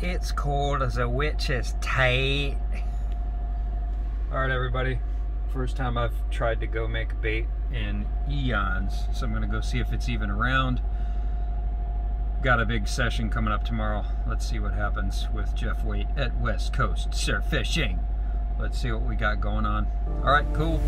It's cold as a witch's tight. All right, everybody. First time I've tried to go make bait in eons. So I'm gonna go see if it's even around. Got a big session coming up tomorrow. Let's see what happens with Jeff Weight at West Coast Surf Fishing. Let's see what we got going on. All right, cool.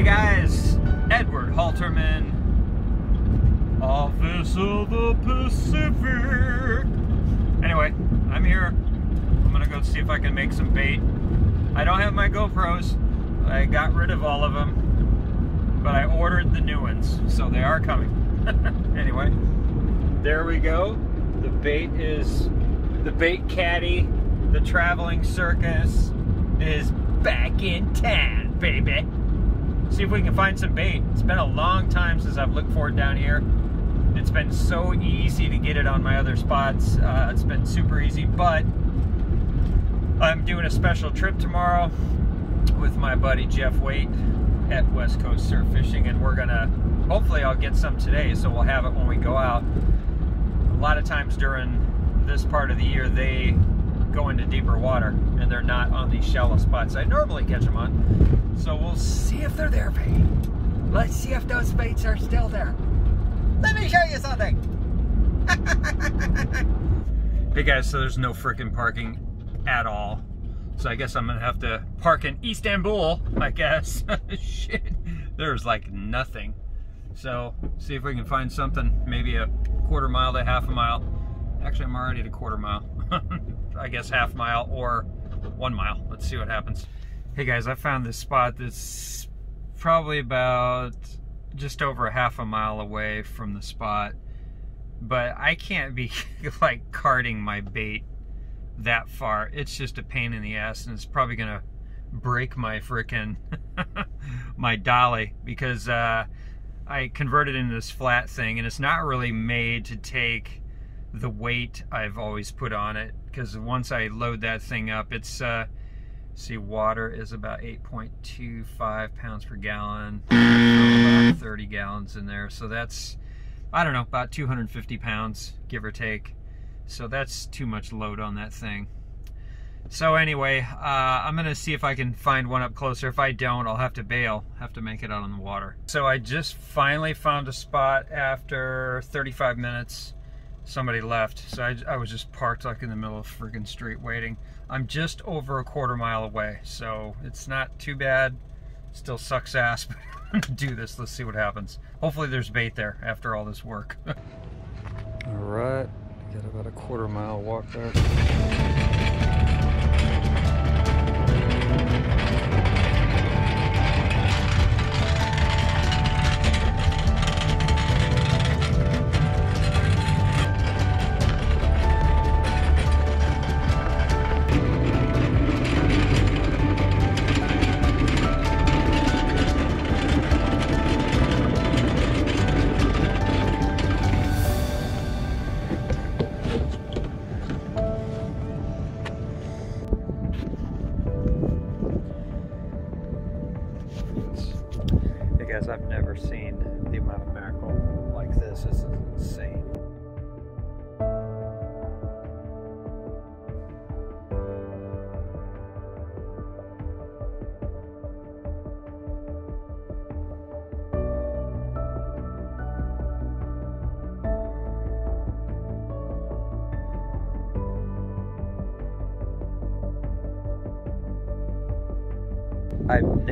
Hey guys, Edward Halterman, Office of the Pacific. Anyway, I'm here. I'm gonna go see if I can make some bait. I don't have my GoPros. I got rid of all of them, but I ordered the new ones, so they are coming. anyway, there we go. The bait is the bait caddy. The traveling circus is back in town, baby see if we can find some bait. It's been a long time since I've looked for it down here. It's been so easy to get it on my other spots. Uh, it's been super easy, but I'm doing a special trip tomorrow with my buddy Jeff Weight at West Coast Surf Fishing, and we're gonna, hopefully I'll get some today, so we'll have it when we go out. A lot of times during this part of the year, they go into deeper water and they're not on these shallow spots I normally catch them on. So we'll see if they're there. Let's see if those baits are still there. Let me show you something. hey guys, so there's no freaking parking at all. So I guess I'm gonna have to park in Istanbul, I guess. Shit, there's like nothing. So see if we can find something, maybe a quarter mile to half a mile. Actually, I'm already at a quarter mile. I guess half mile or one mile. Let's see what happens. Hey guys, I found this spot that's probably about just over a half a mile away from the spot. But I can't be like carting my bait that far. It's just a pain in the ass and it's probably gonna break my frickin' my dolly because uh, I converted into this flat thing and it's not really made to take the weight I've always put on it because once I load that thing up it's uh, see water is about 8.25 pounds per gallon. About 30 gallons in there. So that's I don't know about 250 pounds give or take. So that's too much load on that thing. So anyway uh, I'm gonna see if I can find one up closer. If I don't I'll have to bail have to make it out on the water. So I just finally found a spot after 35 minutes somebody left. So I, I, was just parked like in the middle of friggin' street waiting. I'm just over a quarter mile away, so it's not too bad. Still sucks ass, but do this. Let's see what happens. Hopefully there's bait there after all this work. all right, got about a quarter mile walk there.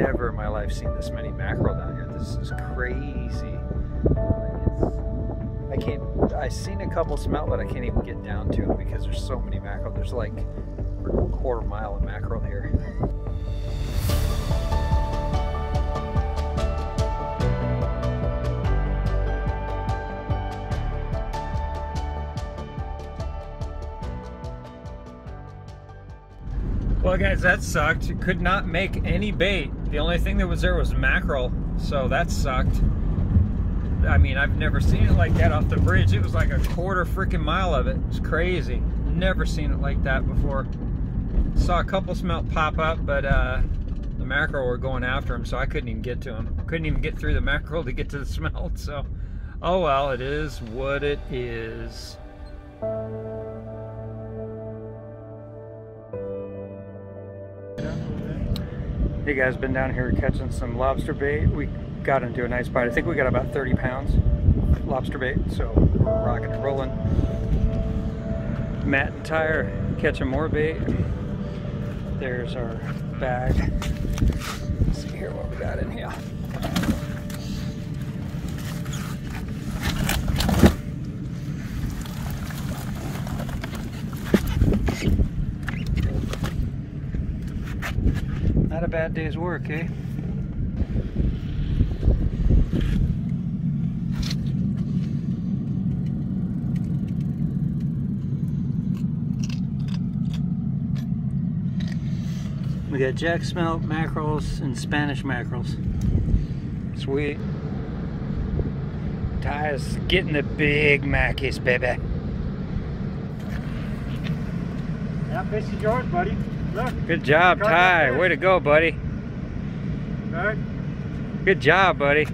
Never in my life seen this many mackerel down here. This is crazy. I can't, I've seen a couple smelt, but I can't even get down to them because there's so many mackerel. There's like a quarter mile of mackerel here. Well guys, that sucked. Could not make any bait. The only thing that was there was mackerel, so that sucked. I mean, I've never seen it like that off the bridge. It was like a quarter freaking mile of it. It's crazy. Never seen it like that before. Saw a couple smelt pop up, but uh, the mackerel were going after them, so I couldn't even get to them. Couldn't even get through the mackerel to get to the smelt. So, oh well, it is what it is. Hey guys, been down here catching some lobster bait. We got into a nice bite. I think we got about 30 pounds lobster bait, so we're rocking and rolling. Matt and Tyre catching more bait. There's our bag. Let's see here what we got in here. Not a bad day's work, eh? We got jack smelt, mackerels, and Spanish mackerels. Sweet. Ty's getting the big mackies, baby. Yeah, fish is yours, buddy. Look. Good job, Ty. Way to go, buddy. Good. Good job, buddy.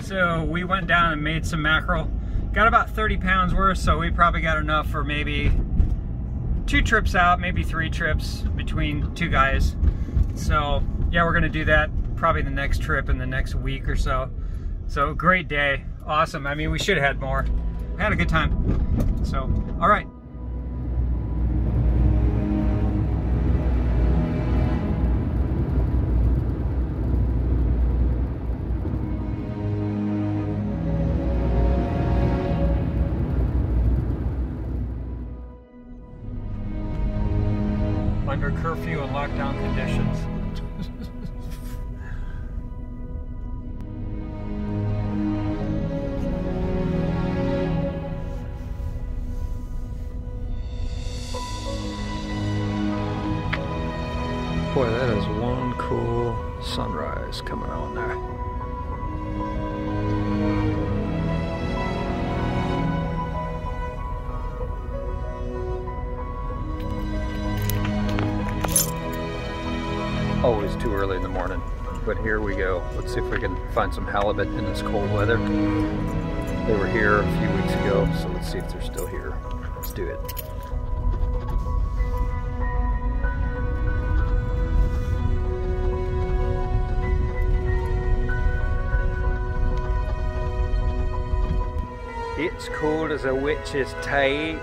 So we went down and made some mackerel. Got about 30 pounds worth, so we probably got enough for maybe two trips out, maybe three trips between two guys. So yeah, we're gonna do that probably the next trip in the next week or so. So great day, awesome. I mean, we should have had more. had a good time. So, all right. Curfew and lockdown conditions. Early in the morning. But here we go. Let's see if we can find some halibut in this cold weather. They were here a few weeks ago, so let's see if they're still here. Let's do it. It's cold as a witch's tail.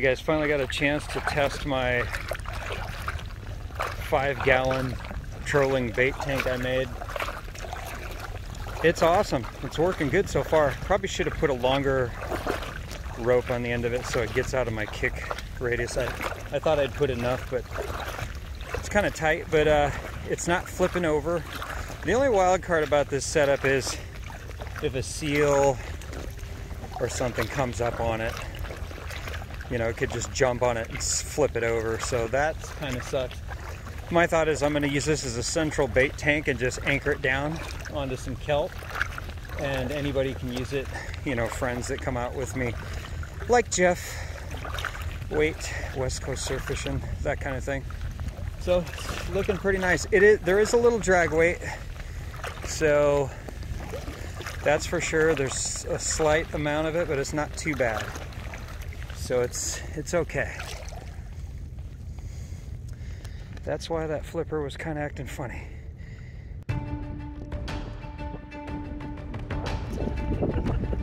You guys finally got a chance to test my five gallon trolling bait tank I made. It's awesome. It's working good so far. Probably should have put a longer rope on the end of it so it gets out of my kick radius. I, I thought I'd put enough, but it's kind of tight, but uh, it's not flipping over. The only wild card about this setup is if a seal or something comes up on it you know, it could just jump on it and flip it over. So that kind of sucks. My thought is I'm going to use this as a central bait tank and just anchor it down onto some kelp. And anybody can use it, you know, friends that come out with me, like Jeff, Weight, West Coast Surf Fishing, that kind of thing. So it's looking pretty nice. It is there is a little drag weight, so that's for sure. There's a slight amount of it, but it's not too bad so it's it's okay. That's why that flipper was kind of acting funny.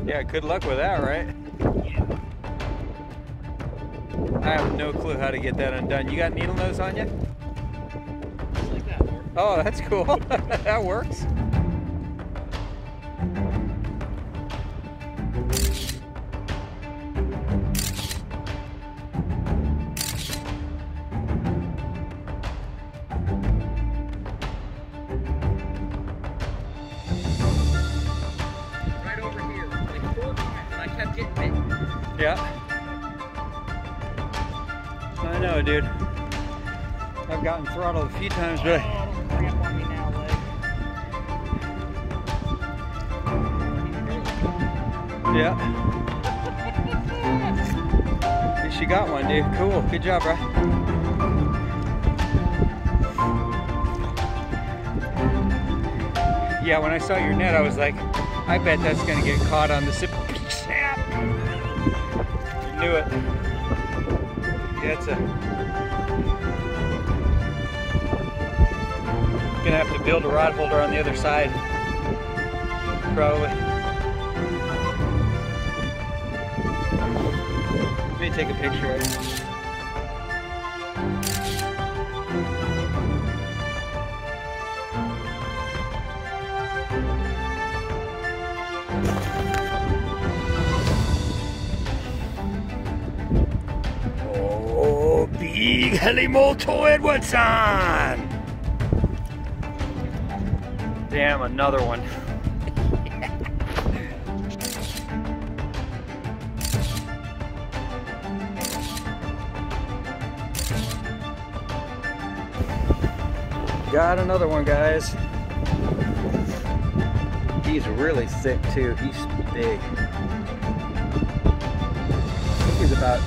Yeah, good luck with that, right? I have no clue how to get that undone. You got needle nose on you? Like that Oh, that's cool. that works. Yeah. I know, dude. I've gotten throttled a few times, but yeah. At least you got one, dude. Cool. Good job, bro. Yeah, when I saw your net, I was like, I bet that's gonna get caught on the sip knew it. Gonna have to build a rod holder on the other side. Probably. Let me take a picture of it. Big Helimoto Edwardson! Damn, another one. Got another one, guys. He's really thick too. He's big. I think he's about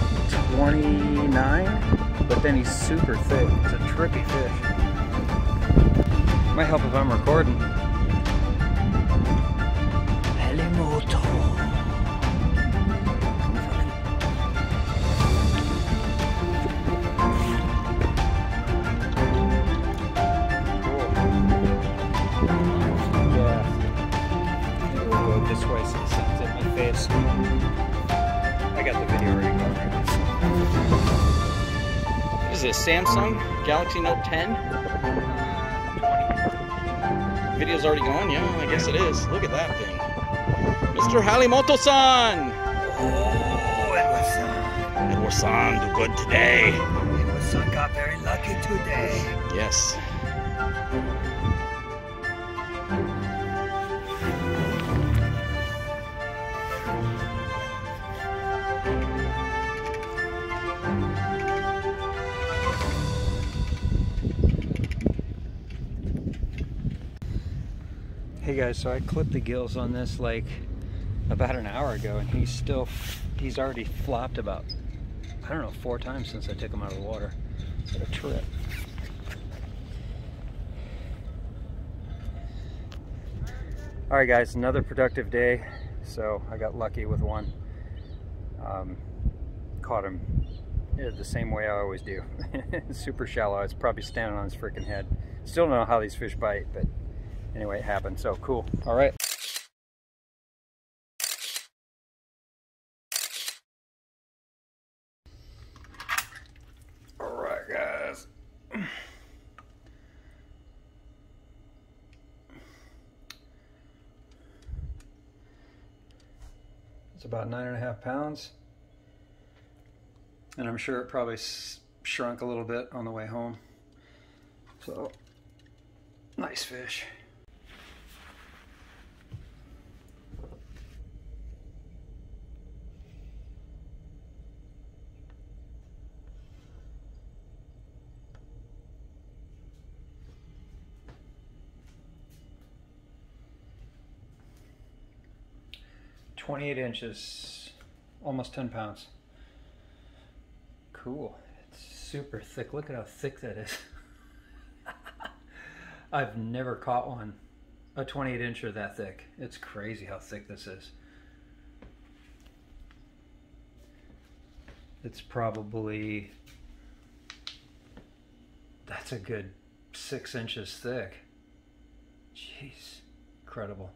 29 but then he's super thick. It's a trippy fish. Might help if I'm recording. Helimoto. this way the sun's my face. I got the video ready is this, Samsung Galaxy Note 10? Video's already going, yeah, I guess it is. Look at that thing. Mr. Halimoto-san! Oh, Edward-san. Edward-san, do good today. Edward-san got very lucky today. Yes. Guys, so I clipped the gills on this like about an hour ago and he's still, he's already flopped about, I don't know, four times since I took him out of the water. What a trip. All right guys, another productive day. So I got lucky with one. Um, caught him the same way I always do. Super shallow. It's probably standing on his freaking head. Still don't know how these fish bite, but anyway, it happened. So cool. All right. All right, guys. It's about nine and a half pounds. And I'm sure it probably shrunk a little bit on the way home. So, nice fish. Twenty-eight inches, almost ten pounds. Cool. It's super thick. Look at how thick that is. I've never caught one, a 28 incher that thick. It's crazy how thick this is. It's probably, that's a good six inches thick. Jeez, incredible.